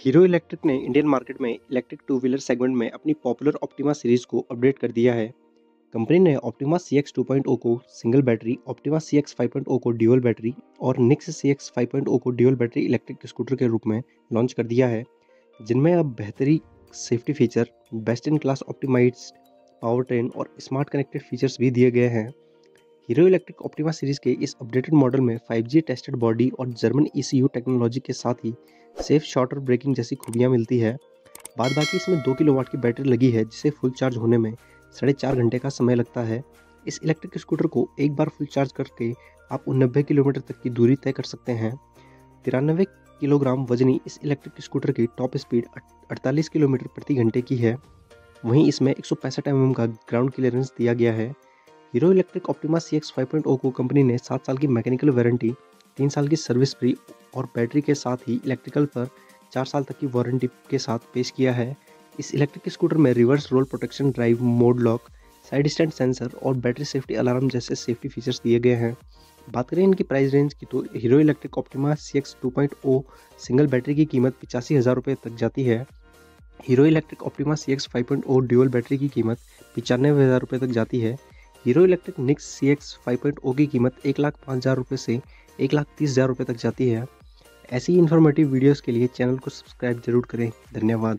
Hero electric ने Indian market में electric two wheeler segment में अपनी पॉपुलर ऑप्टिमा सीरीज़ को अपडेट कर दिया है। कंपनी ने ऑप्टिमा सी एक्स को single battery Optima C X को ड्यूअल बैटरी और निक्स सी एक्स को ड्यूअल बैटरी इलेक्ट्रिक स्कूटर के रूप में लॉन्च कर दिया है, जिनमें अब बेहतरी safety feature best in class optimise power train और स्मार्ट कनेक्टेड फीचर्स भी दिए गए हैं। हीरो इलेक्ट्रिक ऑप्टिमा सीरीज़ के इस अपडेटेड मॉडल में 5G टेस्टेड बॉडी और जर्मन ECU टेक्नोलॉजी के साथ ही सेफ़ शॉर्टर ब्रेकिंग जैसी खूबियाँ मिलती है। बाद बाकी इसमें दो किलो की बैटरी लगी है, जिसे फुल चार्ज होने में साढ़े चार घंटे का समय लगता है। इस इलेक्ट्रिक स्कूटर को एक बार फुल चार्ज करके आप नब्बे किलोमीटर तक की दूरी तय कर सकते हैं। तिरानवे किलोग्राम वजनी इस इलेक्ट्रिक स्कूटर की टॉप स्पीड 48 किलोमीटर प्रति घंटे की है। वहीं इसमें एक सौ mm का ग्राउंड क्लियरेंस दिया गया है। Hero electric Optima C X को कंपनी ने सात साल की मैकेनिकल वारंटी तीन साल की सर्विस फ्री और बैटरी के साथ ही इलेक्ट्रिकल पर चार साल तक की वारंटी के साथ पेश किया है। इस इलेक्ट्रिक स्कूटर में reverse roll protection, drive mode lock, side stand sensor और बैटरी सेफ्टी अलार्म जैसे सेफ्टी फीचर्स दिए गए हैं। बात करें इनकी प्राइस रेंज की तो Hero electric Optima C X two point O single battery की कीमत पिचासी हज़ार रुपये तक जाती है। Hero electric Optima C X five point O dual battery की कीमत पचानवे हज़ार रुपये तक जाती है। Hero electric NYX C X five point O की कीमत एक लाख पाँच हज़ार रुपये से एक लाख तीस हज़ार रुपये तक जाती है। ऐसी इन्फॉर्मेटिव वीडियोस के लिए चैनल को सब्सक्राइब ज़रूर करें। धन्यवाद।